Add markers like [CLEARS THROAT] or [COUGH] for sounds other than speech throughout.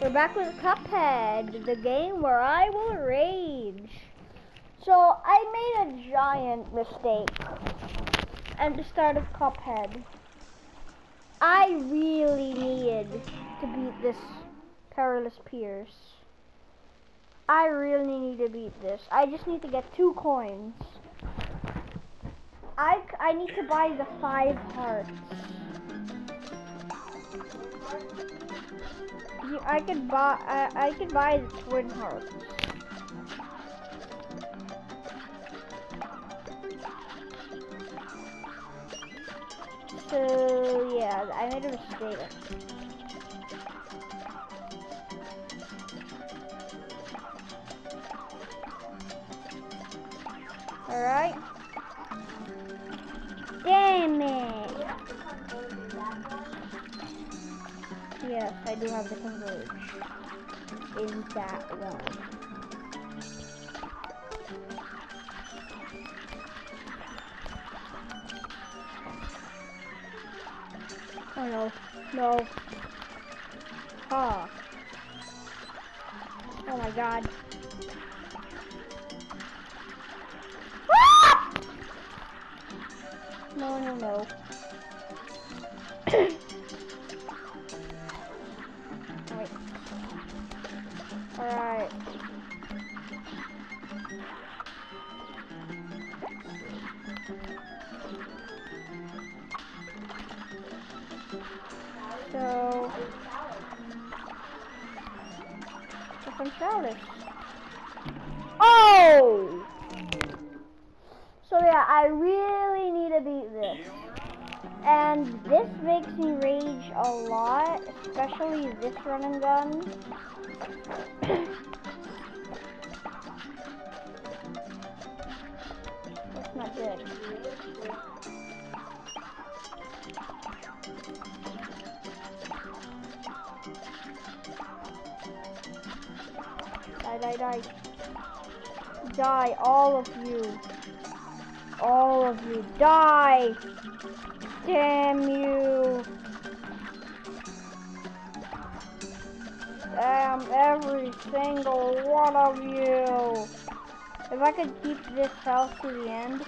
We're back with Cuphead, the game where I will rage. So I made a giant mistake at the start of Cuphead. I really needed to beat this Perilous Piers. I really need to beat this. I just need to get two coins. I, I need to buy the five hearts. I could buy I, I could buy the twin hearts. So yeah, I made a mistake. Alright. Damn it! Yes, I do have the converge. In that one. Oh no, no. Ah. Oh my god. Ah! No, no, no. Oh! So yeah, I really need to beat this. And this makes me rage a lot, especially this run and gun. [COUGHS] That's not good. Die, die, all of you. All of you. Die! Damn you! Damn every single one of you! If I could keep this house to the end,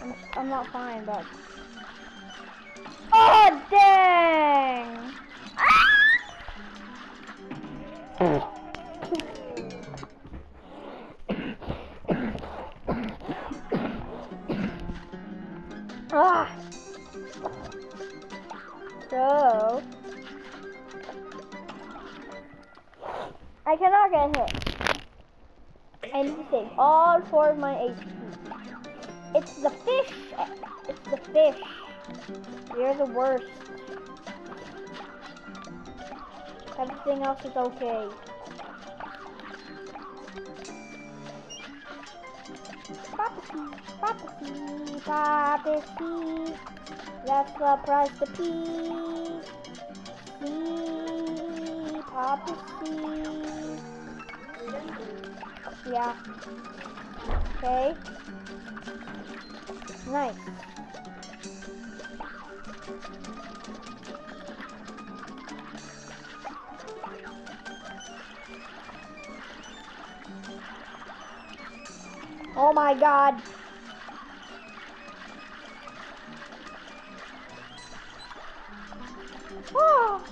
I'm, I'm not fine, but. Oh, dang! Ah! So, I cannot get hit. To save all four of my HP. It's the fish. It's the fish. You're the worst. Everything else is okay. Prophecy, prophecy, prophecy. That's the price to pee. See. Yeah. Okay. Nice. Oh my god. Oh.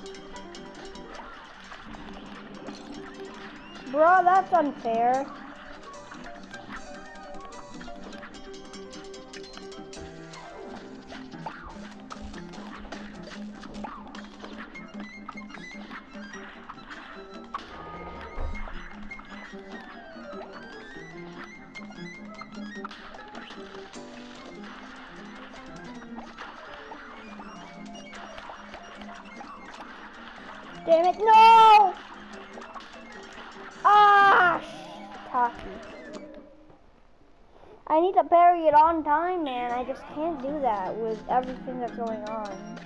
Bro, that's unfair. I just can't do that with everything that's going on.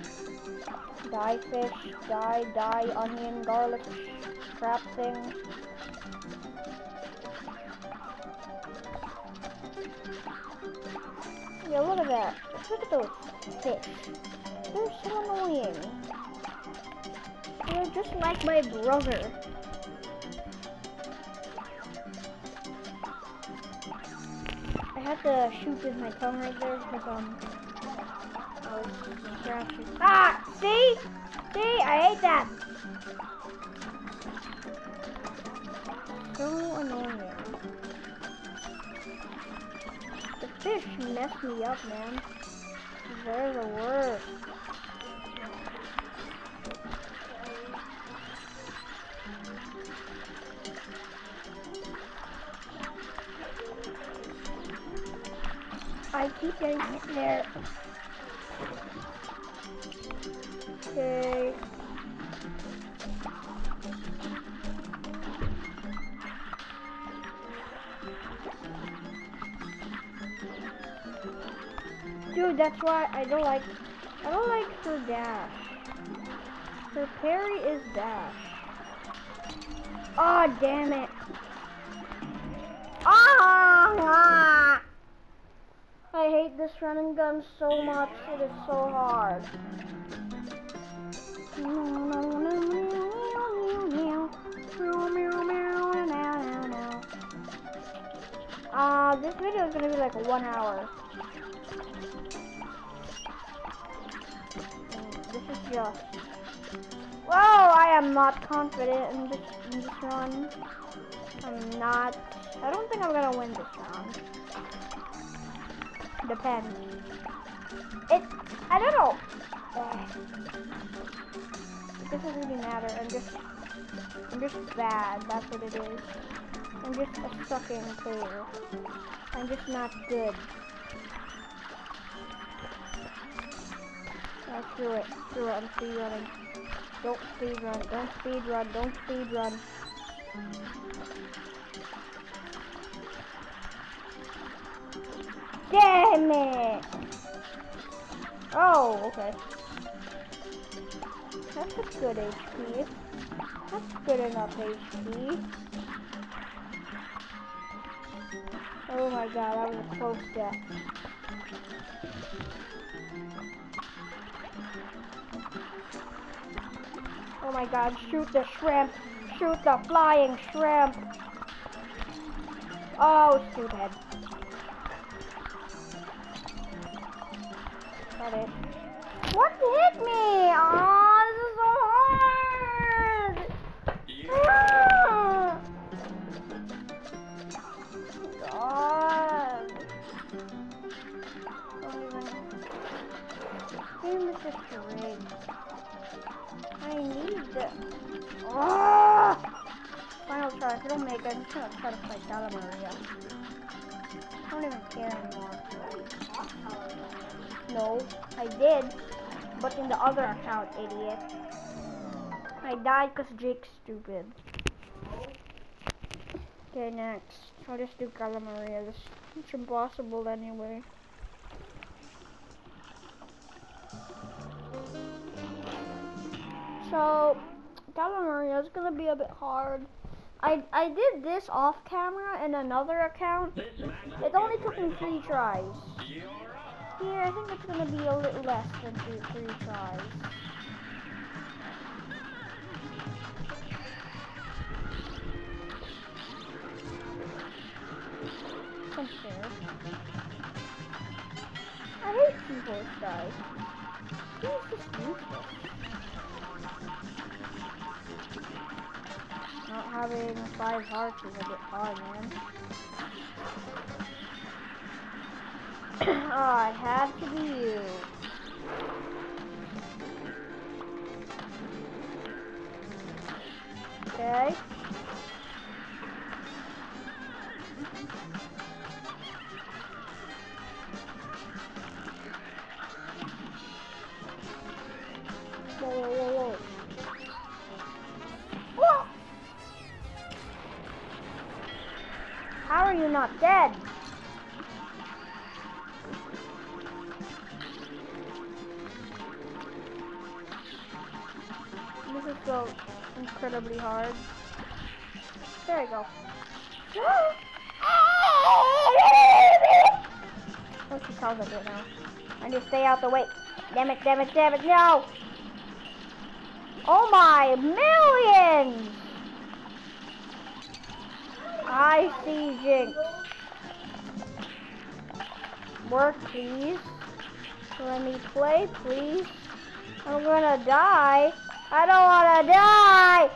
Die fish, die, die, onion, garlic, crap thing. Yeah, look at that. Look at those fish. They're so annoying. They're just like my brother. I had to shoot with my tongue right there because um was scratching. Ah! See? See? I hate that. So annoying. The fish messed me up, man. They're the worst. Keep getting hit there. Okay. Dude, that's why I don't like I don't like her dash. Her parry is dash. Oh damn it. Ah! I hate this running gun so much. It is so hard. Uh, this video is gonna be like one hour. This is just. Whoa! I am not confident in this, in this run. I'm not. I don't think I'm gonna win this round. Depends. It. I don't know. Ugh. It doesn't really matter. I'm just. I'm just bad. That's what it is. I'm just a sucking player. I'm just not good. Oh, screw it. Screw it. I'm speed running. Don't speed run. Don't speed run. Don't speed run. Damn it! Oh, okay. That's a good HP. That's good enough HP. Oh my god, that was a close death. Oh my god, shoot the shrimp! Shoot the flying shrimp! Oh, stupid. What hit me? Oh, this is so hard! Ah! God. Don't even. Is just rigged. I need the. Oh! Final try. If I don't make it, I'm just gonna try to fight Dalla. I don't even care anymore. No, I did, but in the other account, idiot. I died because Jake's stupid. Okay, next. I'll just do Cala Maria. This it's impossible anyway. So, Cala Maria is gonna be a bit hard. I I did this off camera in another account. It only took me three tries. Here, I think it's gonna be a little less than three, three tries. Unfair. I hate people guys. He's just useless. Not having five hearts is a bit hard, man. [CLEARS THROAT] oh, it had to be you. Okay. How are you not dead? So incredibly hard. There you go. What she calls it now. I need to stay out the way. Damn it, damn it, damn it, no! Oh my millions! I see Jinx. Work, please. Let me play, please. I'm gonna die. I don't wanna die!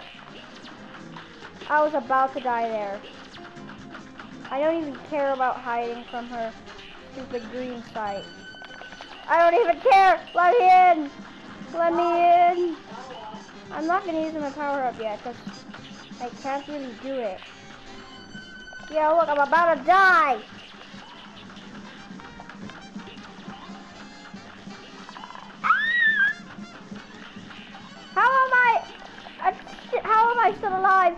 I was about to die there. I don't even care about hiding from her stupid green sight. I don't even care! Let me in! Let me in! I'm not gonna use my power up yet, because I can't really do it. Yeah, look, I'm about to die! Am I still alive?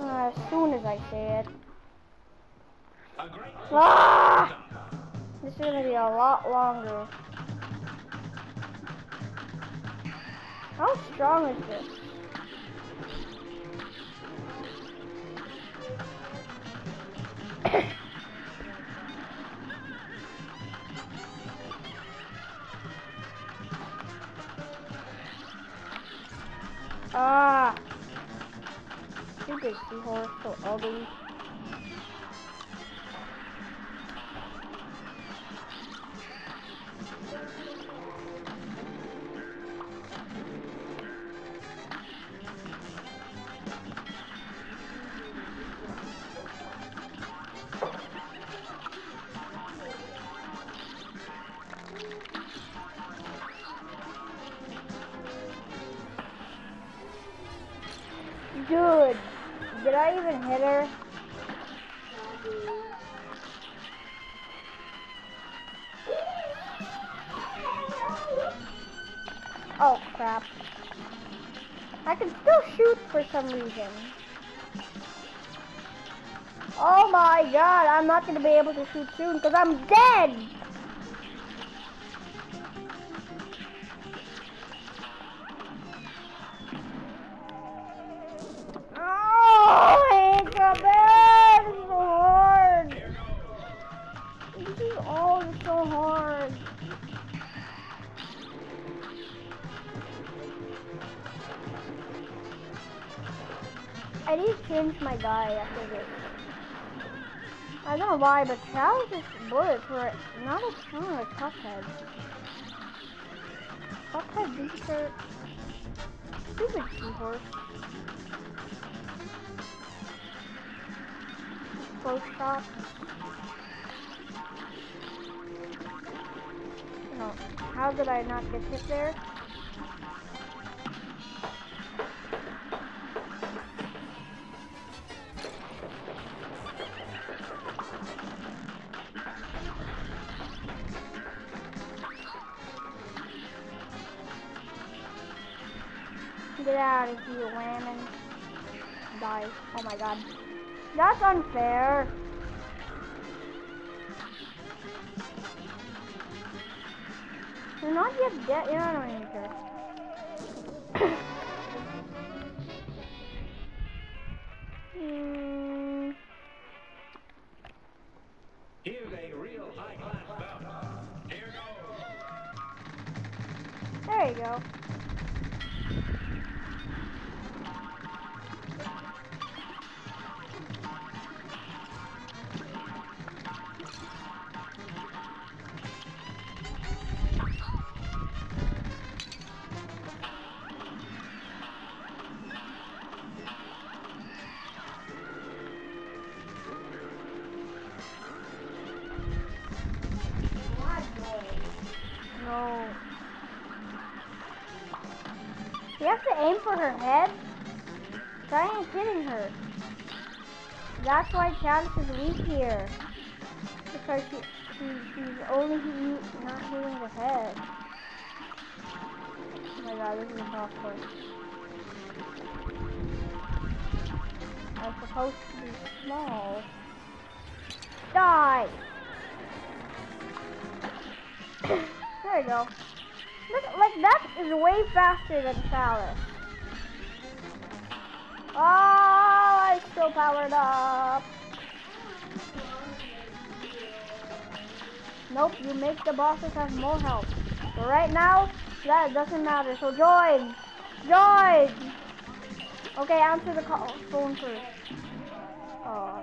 Uh, as soon as I say it. Ah! This is gonna be a lot longer. How strong is this? [COUGHS] ah! Stupid seahorse, so ugly. Dude, did I even hit her? Oh crap. I can still shoot for some reason. Oh my god, I'm not going to be able to shoot soon because I'm dead! But Chalice's bullets were not as strong as Cuphead. Cuphead, these are stupid seahorse. Close shot. No, how did I not get hit there? Out of here, whammon. Die. Oh my god. That's unfair. You're not yet dead. You're not even care. You have to aim for her head? Try ain't hitting her. That's why Chalice is weak here. Because she, she she's only not hitting the head. Oh my god, this is impossible. I'm supposed to be small. Die! [COUGHS] there you go. Look, like that is way faster than Chalice. Oh, I still powered up. Nope, you make the bosses have more health. So right now, that doesn't matter. So join! Join! Okay, answer the call phone first. Oh,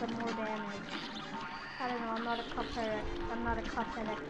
I more damage. I don't know. I'm not a cuphead. I'm not a cuphead expert.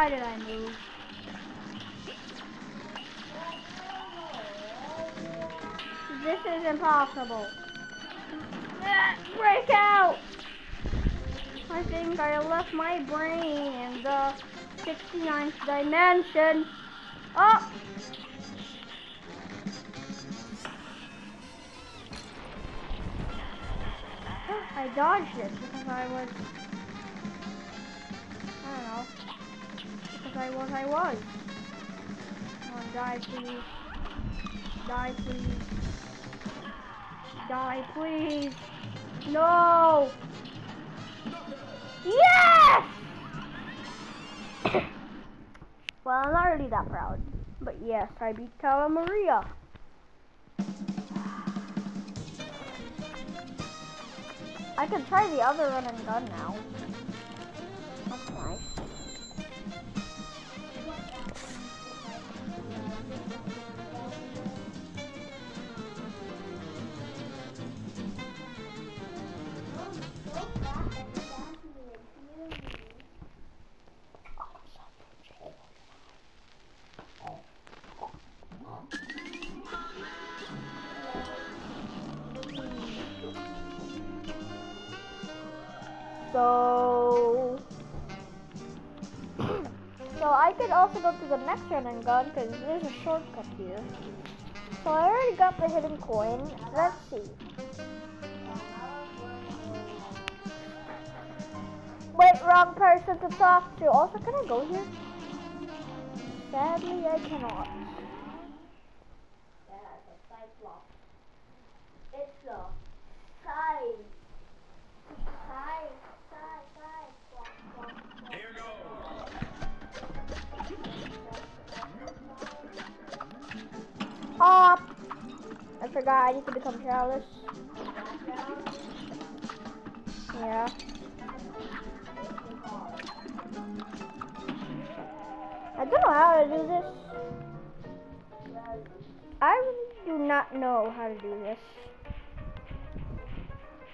Why did I move? This is impossible. Break out! I think I left my brain in the 69th dimension. Oh! [GASPS] I dodged it because I was. I was, I was. Come on, die, please. Die, please. Die, please. No! Yes! [COUGHS] well, I'm not really that proud. But yes, I beat Cala Maria. I can try the other run and gun now. So, so I could also go to the next run and gun because there's a shortcut here. So I already got the hidden coin. Let's see. Wait, wrong person to talk to. Also, can I go here? Sadly, I cannot. Forgot I need to become chalice. Yeah. I don't know how to do this. I do not know how to do this.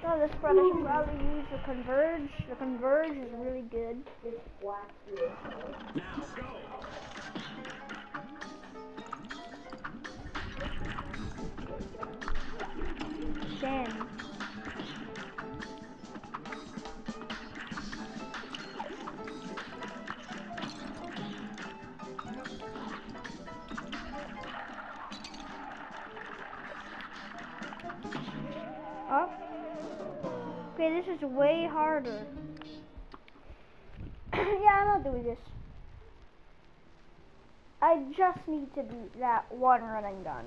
So this one I should probably use the converge. The converge is really good. Now go. Then. Oh. Okay, this is way harder. [CLEARS THROAT] yeah, I'm not doing this. I just need to beat that one running gun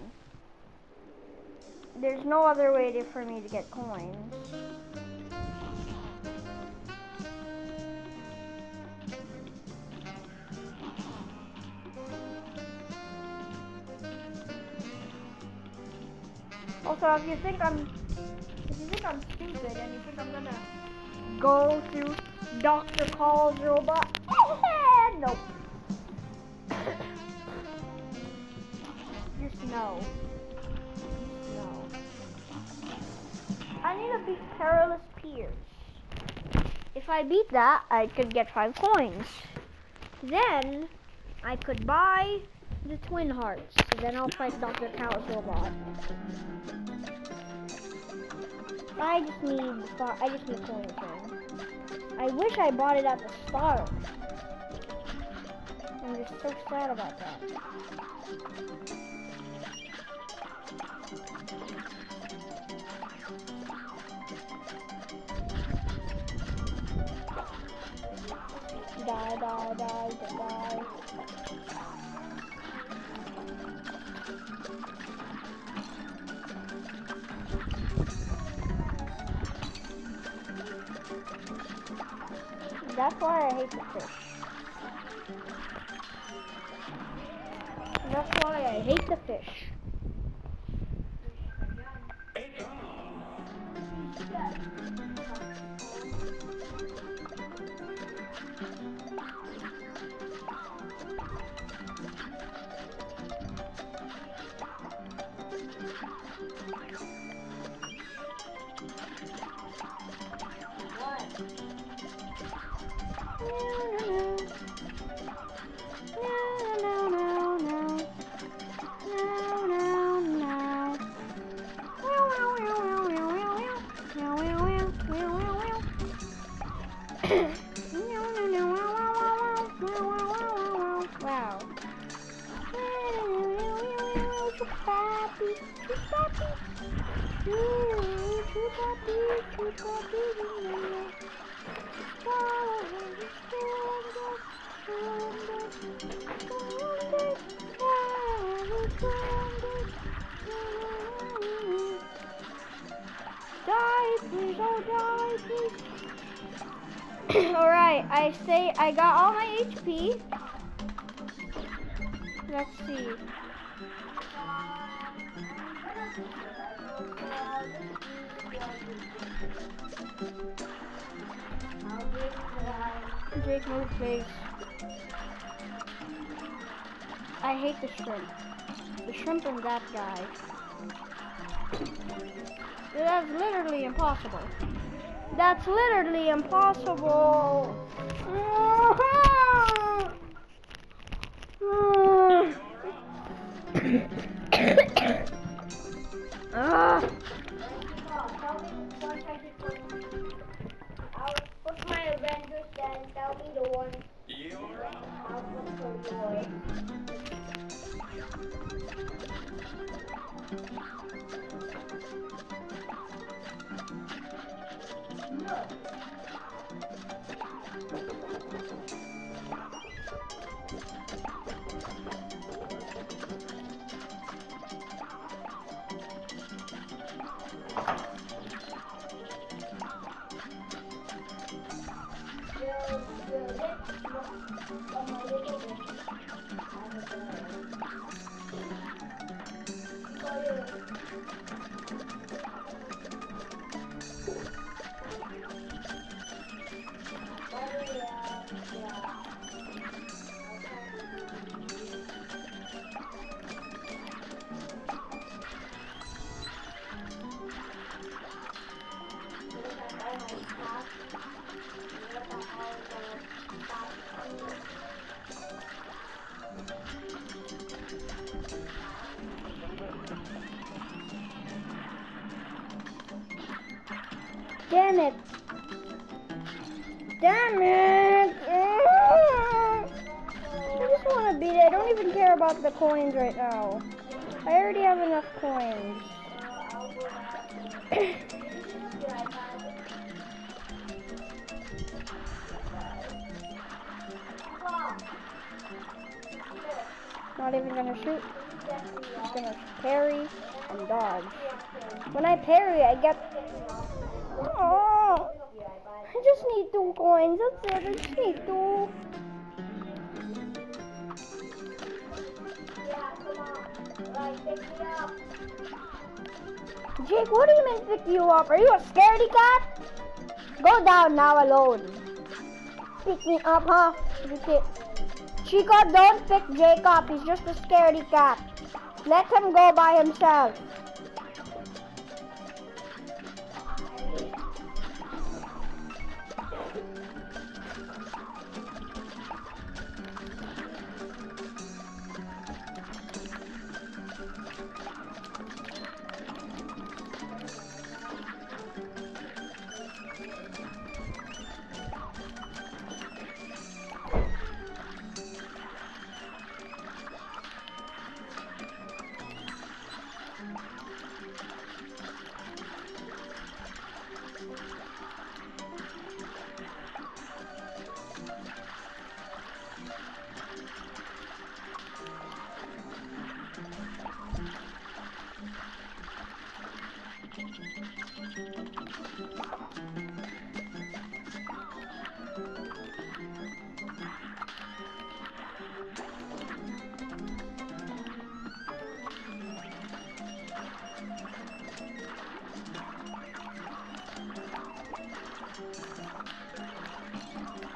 there's no other way to, for me to get coins. Also, if you think I'm, if you think I'm stupid and you think I'm gonna go through Dr. Kahl's robot, [LAUGHS] nope. [COUGHS] Just no. Perilous Piers. If I beat that, I could get five coins. Then I could buy the twin hearts. Then I'll fight Dr. Chaos robot. I just need I just need coins. I wish I bought it at the start. I'm just so sad about that. Die, die, die, die. That's why I hate the fish. That's why I hate the fish. Die, please, oh die, please. Alright, I say I got all my HP. Let's see. Drake move, please. I hate the shrimp. The shrimp and that guy. That's literally impossible. That's literally impossible. Ah. What's my Avengers then? Tell me the one You're up. I'll look for boy. Damn it. Damn it. I just want to beat it. I don't even care about the coins right now. I already have enough coins. Not even gonna shoot. Just gonna parry and dodge. When I parry, I get. Oh, I just need two coins. That's it. I just need two. Jake, what do you mean pick you up? Are you a scaredy cat? Go down now alone. Pick me up, huh? Chico, don't pick Jake up. He's just a scaredy cat. Let him go by himself.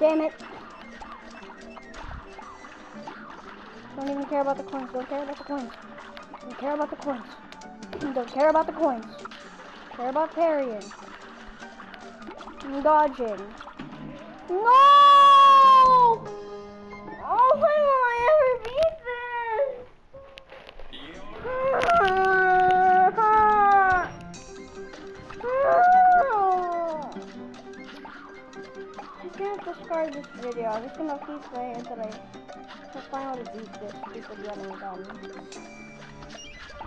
Damn it. Don't even care about the coins. Don't care about the coins. Don't care about the coins. Don't care about the coins. Care about parrying. Dodging. No!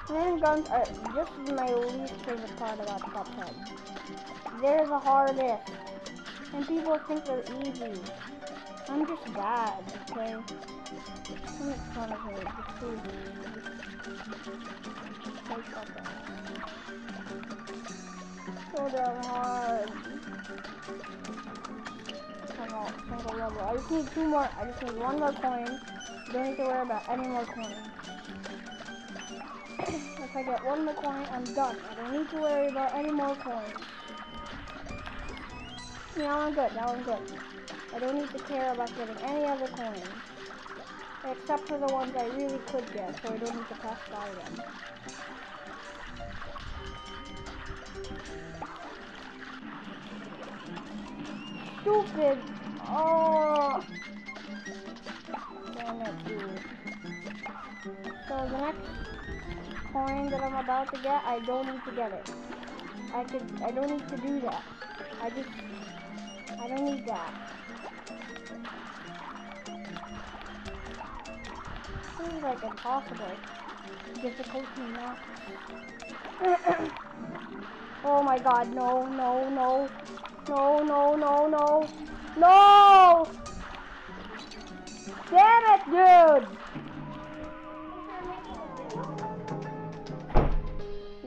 Running guns are just my least favorite part about Cuphead. They're the hardest, and people think they're easy. I'm just bad, okay? Don't make fun of me. Just. Just something. So damn hard. Single, single level. I just need two more. I just need one more coin. Don't need to worry about any more coins. If I get one more coin, I'm done. I don't need to worry about any more coins. Now I'm good. Now I'm good. I don't need to care about getting any other coins. Except for the ones I really could get, so I don't need to pass by them. Stupid! Oh! Damn it, dude. So the next coin that I'm about to get, I don't need to get it. I could, I don't need to do that. I just, I don't need that. Is like impossible. Difficulty max. [COUGHS] oh my god, no, no, no. No, no, no, no. No! Damn it, dude!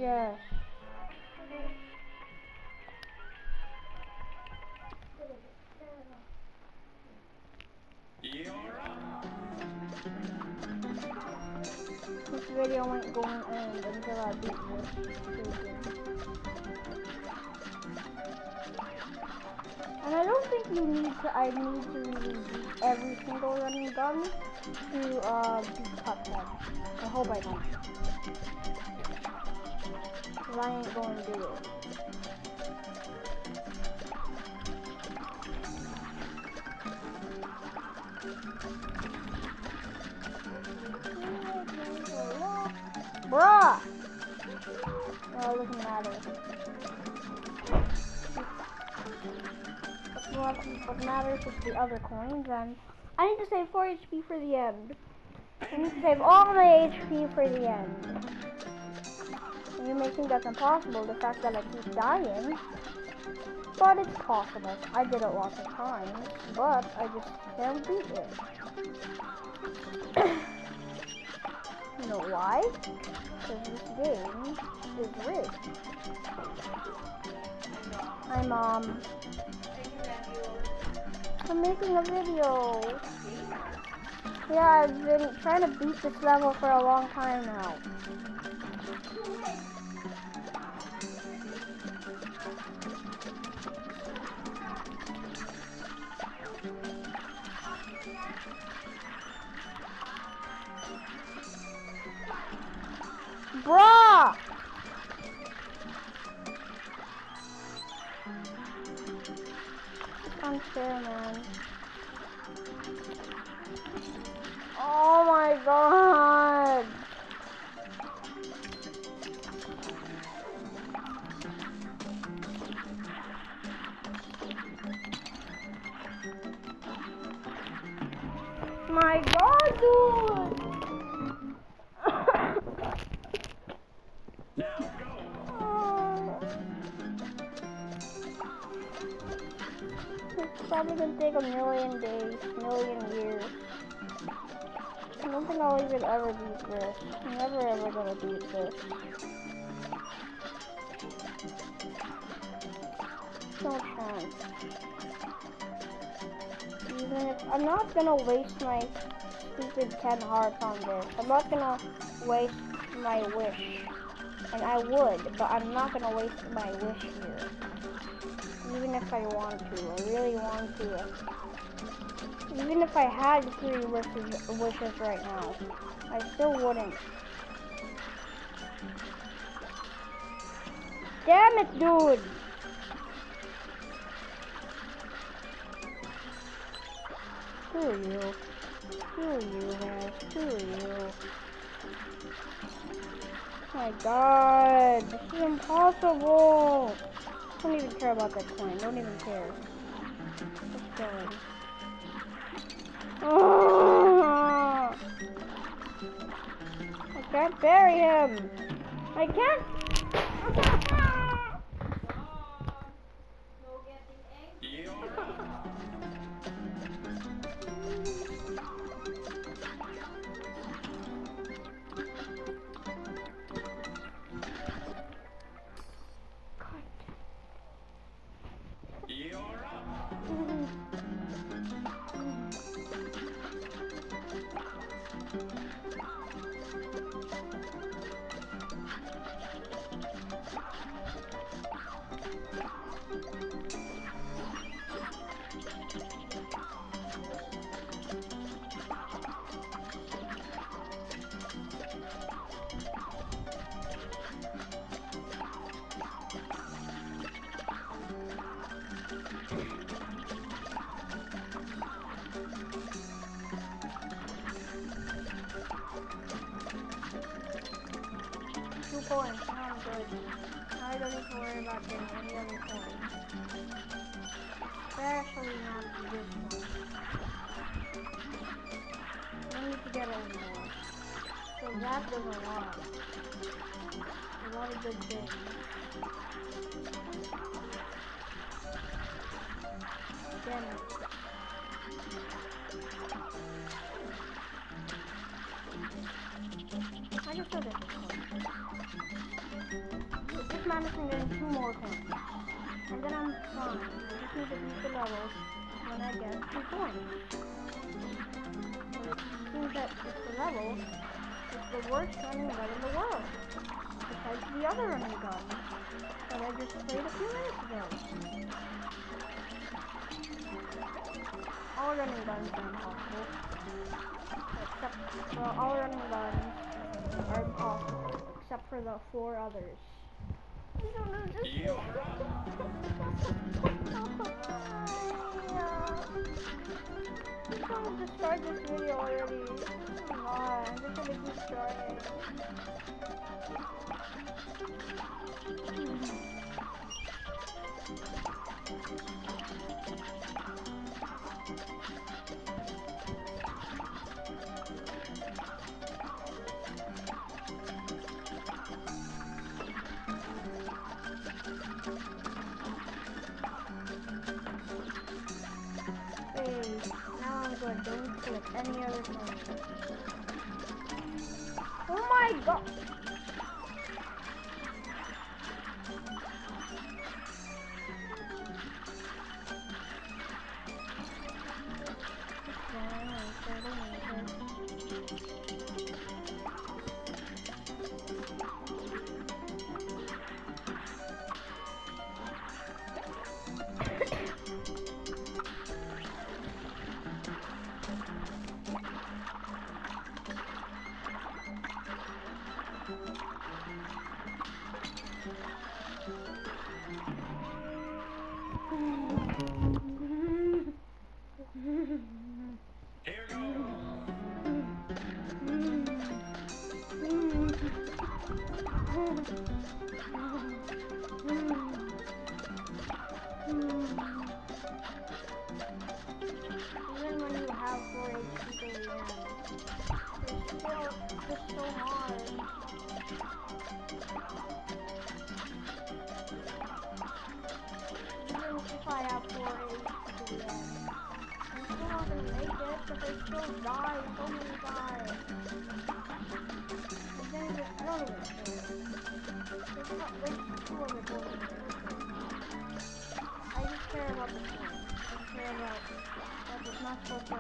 Yes. This video ain't going to end until I beat this. And I don't think you need to, I need to beat every single running gun to uh, beat Cuphead. I hope I don't. Cause I ain't going to do it. Bruh! Oh, doesn't matter. What, what matters is the other coins, and I need to save 4 HP for the end. I need to save all my HP for the end. You may think that's impossible, the fact that I keep dying. But it's possible. I did it lots of times, but I just can't beat it. [COUGHS] you know why? Because this game is rigged. Hi, Mom. I'm making a video. Yeah, I've been trying to beat this level for a long time now. If I'm not gonna waste my stupid 10 hearts on this. I'm not gonna waste my wish. And I would, but I'm not gonna waste my wish here. Even if I want to, I really want to. Even if I had three wishes, wishes right now, I still wouldn't. Damn it, dude! Screw you. Screw you, man. Screw you. my god, this is impossible. Don't even care about that coin. Don't even care. Let's go. Oh, I can't bury him. I can't. Now I'm good. Now I don't need to worry about getting any other coins. Especially not this one. I need to get any more. So that does a lot. A lot of good things. Damn it. Madness, I'm getting two more coins. And then I'm fine. I just need to beat the levels when I get two coins. And it seems that it's the level it's the worst running gun in the world. Besides the other running gun that I just played a few minutes ago. All running guns are impossible. Except, well, all running guns are impossible, except for the four others. Start this video already. Come on, just gonna keep starting. Any other. Oh my god! so died, so many died. And then don't there's two of them I just care about the point. That was not supposed to.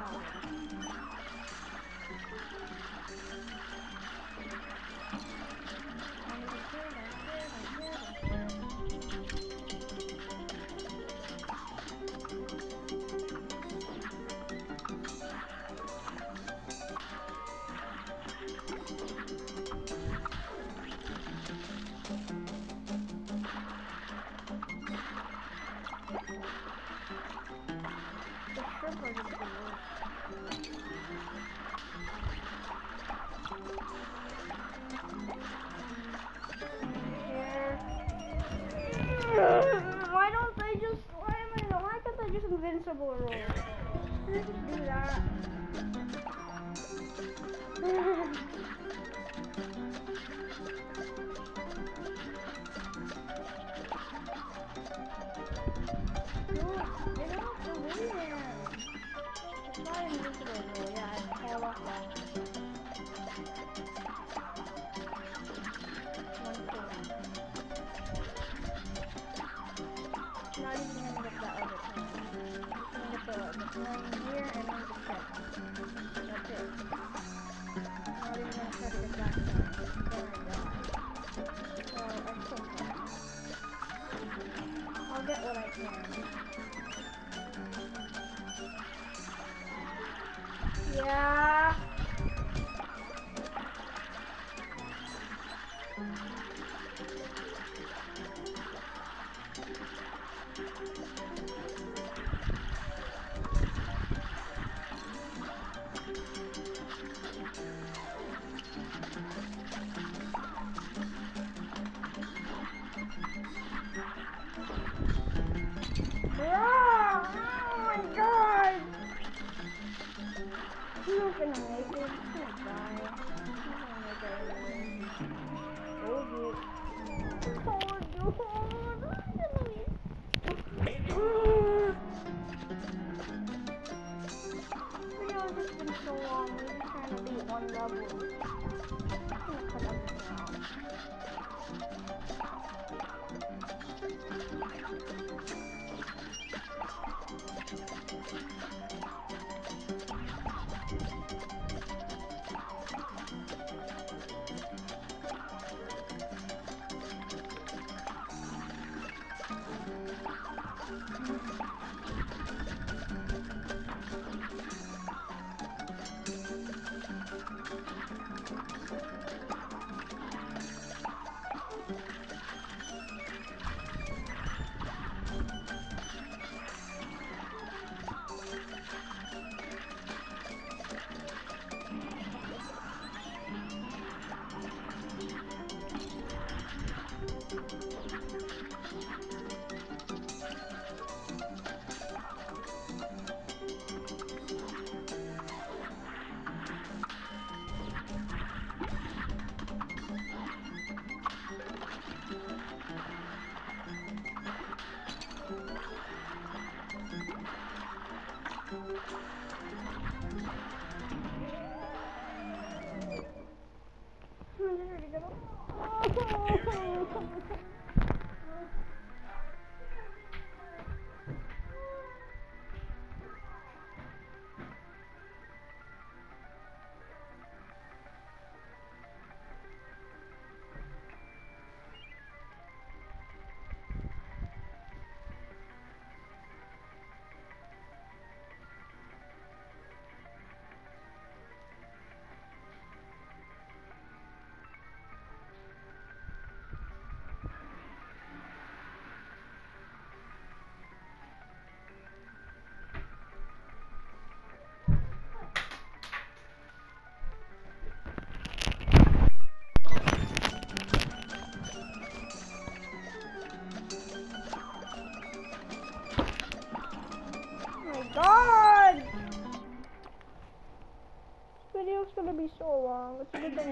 I'm gonna kill myself. собою. Yeah.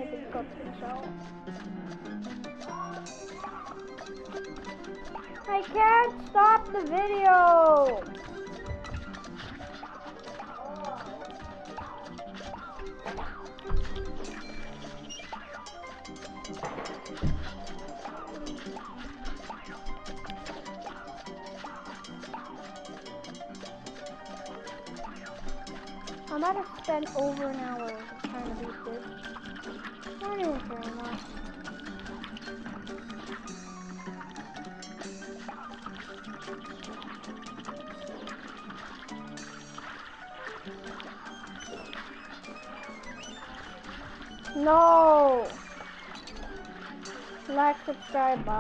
I I can't stop the video! I might have spent over an hour subscribe, bye.